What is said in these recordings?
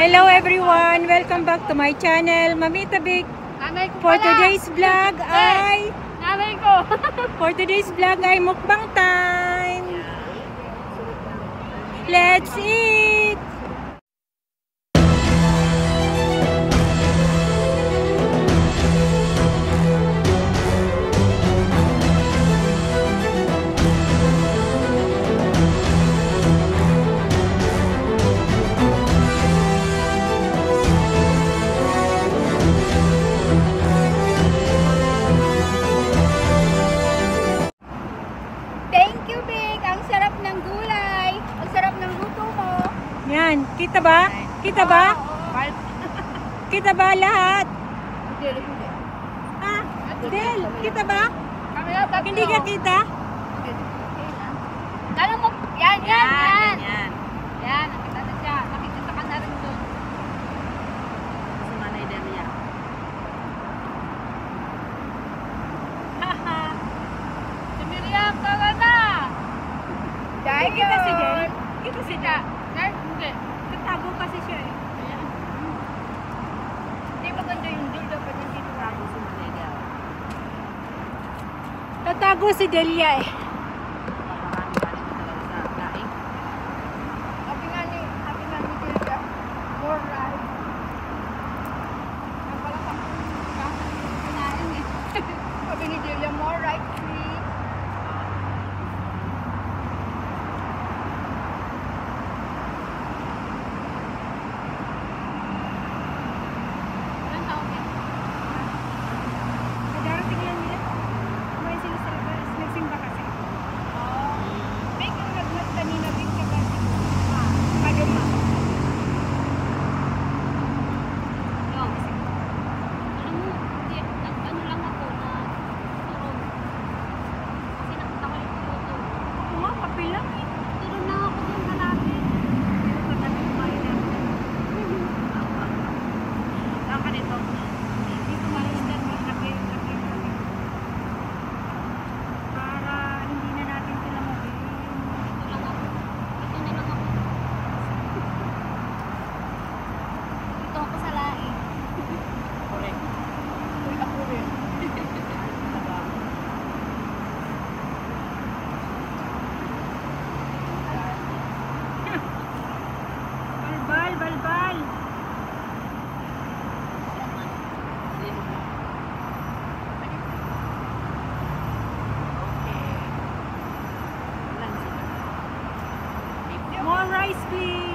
Hello everyone! Welcome back to my channel, Mamita Big. For today's vlog ay... Nanay ko! for today's vlog ay mukbang time! Let's eat! Kita ba? Kita ba lahat? Ah, Del, kita ba? Hindi ka kita? Lalo mo, yan, yan, yan. protagonista dele é. Space, please.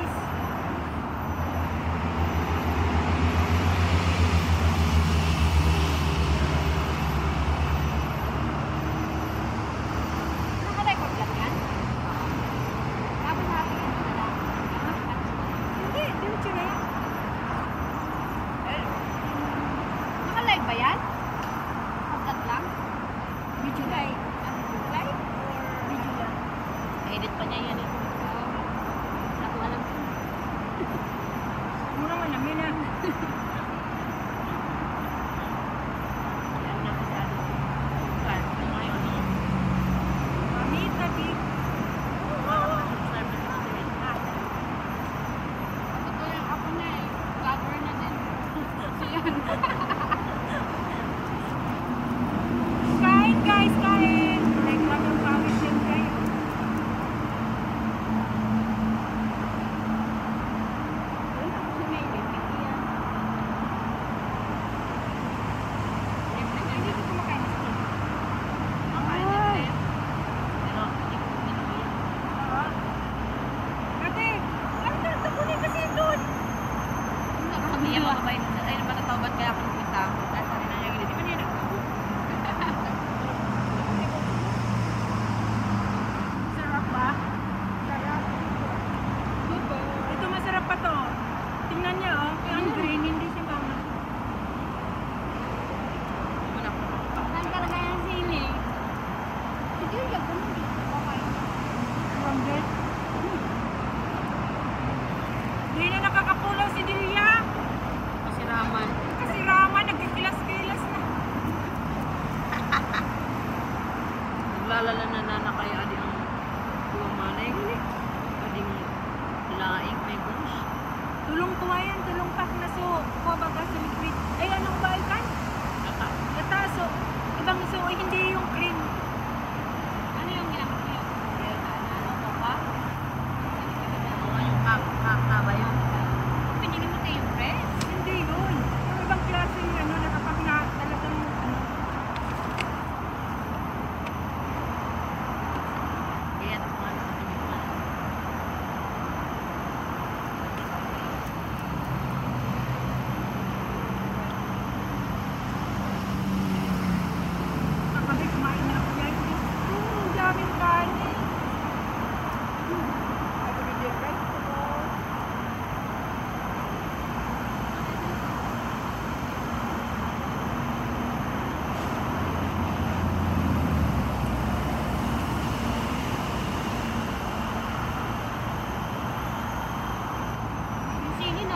Edit pa niya yan. Ito. Thank you. Hindi ako kabay. Ay, matatawad kaya ako nagpunta ako. Kasi na niya, hindi ba niya nagpunta? Sarap ba? Sarap. Bubo. Ito masarap pa to. Tingnan niya. Oh. Yung mm. green, hindi siya ba? Ang talaga yung siling. Ito yung gabon. Okay. From this. Hindi na nakakapulaw si Diria.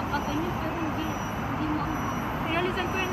Sili na kaganyan pero hindi, hindi mo ang Pinalisan ko yan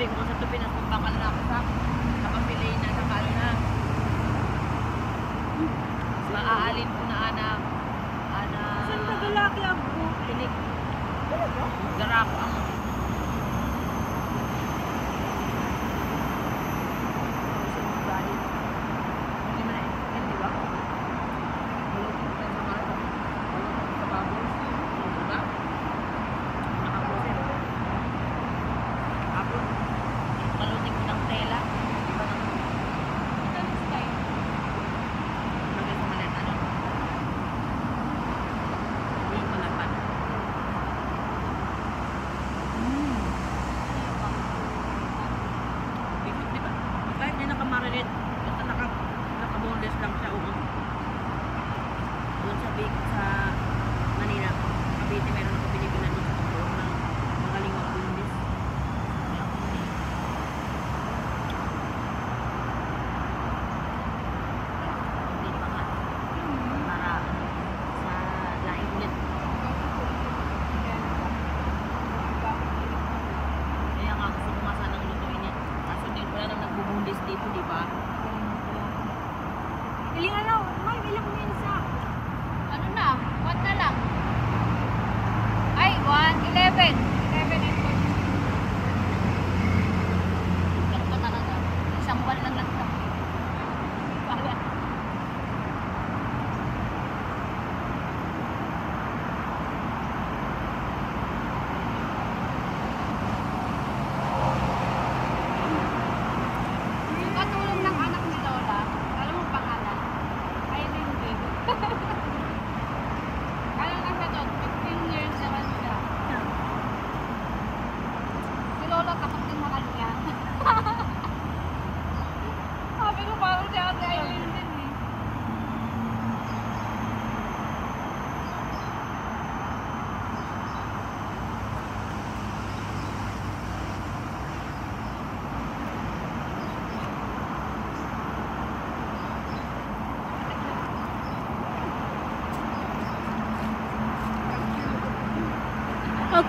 sabi ko sa tupi na kumbakal na ako sa nakapilay na nakal na. Hmm. Maaalin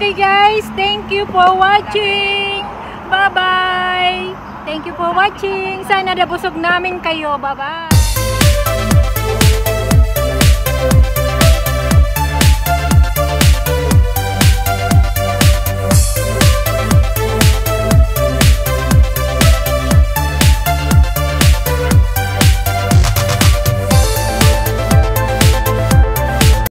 Okay guys, thank you for watching. Bye-bye. Thank you for watching. Sana nabusog namin kayo. Bye-bye.